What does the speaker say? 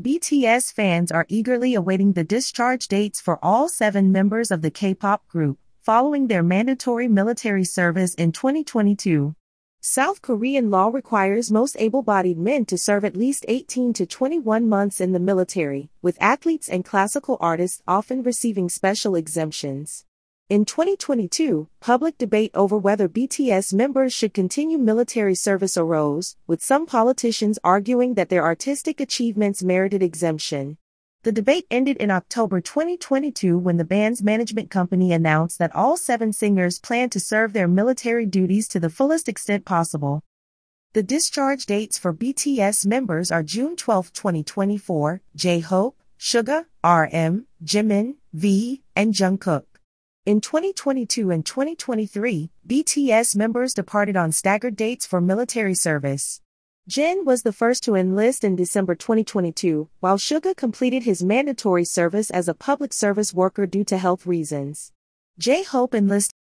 BTS fans are eagerly awaiting the discharge dates for all seven members of the K-pop group, following their mandatory military service in 2022. South Korean law requires most able-bodied men to serve at least 18 to 21 months in the military, with athletes and classical artists often receiving special exemptions. In 2022, public debate over whether BTS members should continue military service arose, with some politicians arguing that their artistic achievements merited exemption. The debate ended in October 2022 when the band's management company announced that all seven singers plan to serve their military duties to the fullest extent possible. The discharge dates for BTS members are June 12, 2024, J-Hope, Suga, RM, Jimin, V, and Jungkook. In 2022 and 2023, BTS members departed on staggered dates for military service. Jin was the first to enlist in December 2022, while Suga completed his mandatory service as a public service worker due to health reasons. J-Hope enlisted